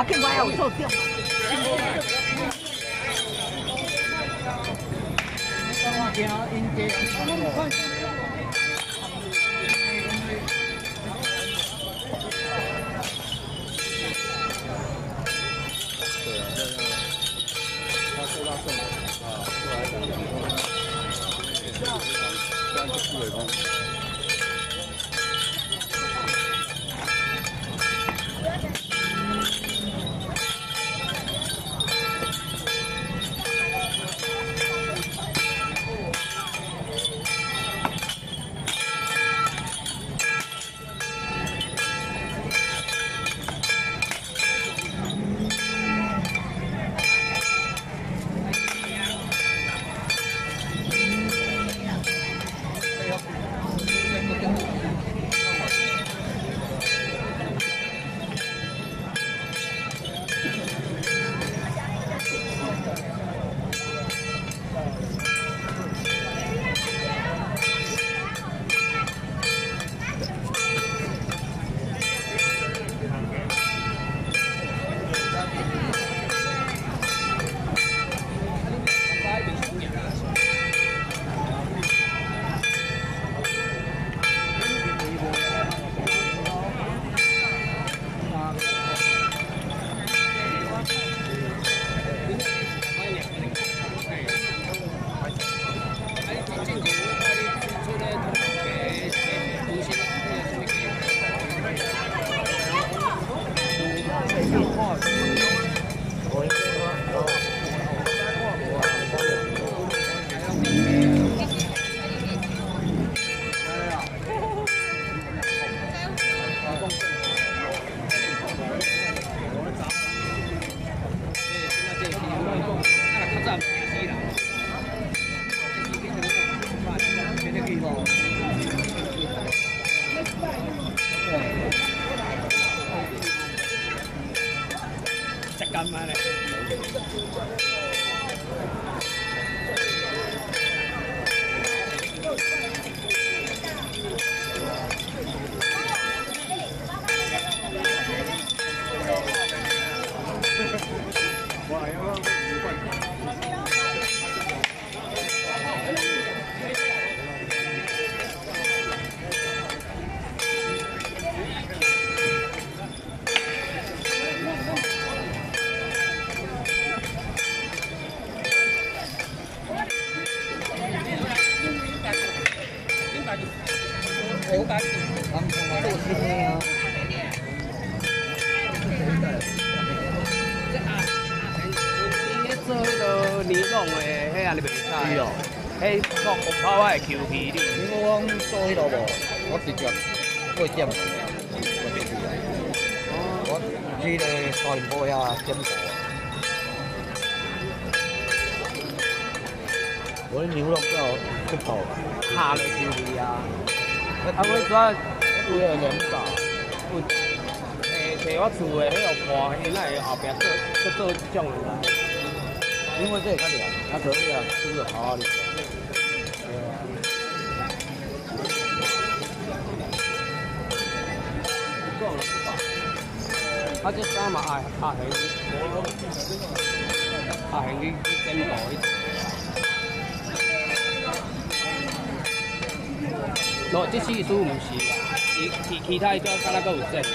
Ó, quem vai, é o seu tempo. 记的烧点呀，蒸土。我牛肉就蒸土，下咧烧鱼啊。啊，我主要煮了两道，有提提我厝的迄个锅，因那也好白煮，叫做酱。因为这个料，它可以啊，煮好的。我这三万啊！啊！哎，给你进的。喏，这次输唔是，其其其他一都敢那都有进。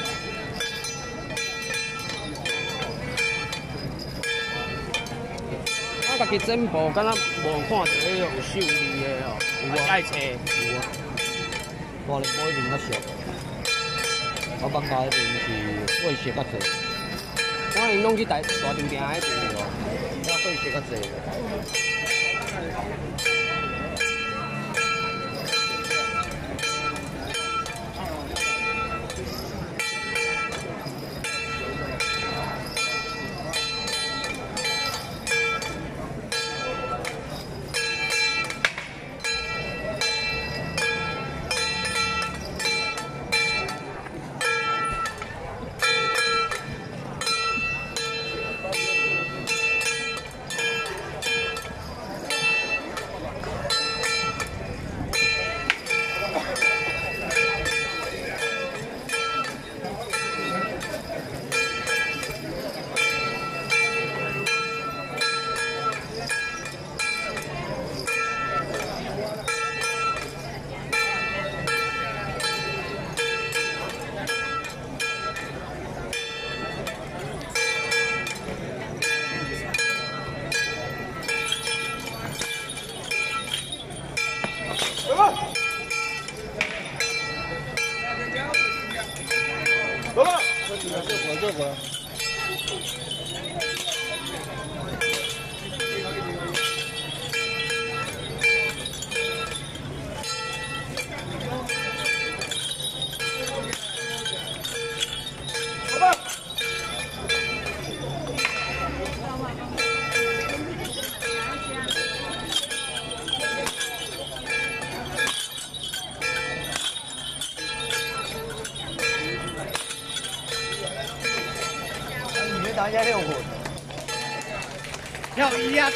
我家己进步，敢那无看著许有秀丽的哦，有啊，爱找有啊，帮你补一点物我搬家那边是货色较侪，我因弄去大大坪坪那边哦，遐货色较侪。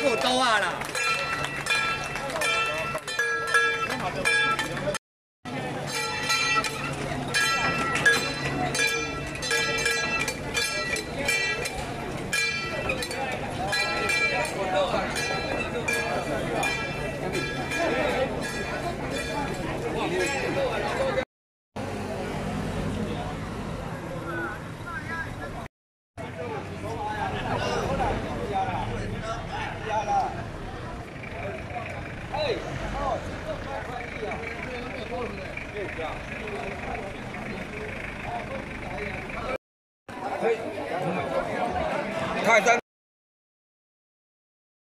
够多啊了。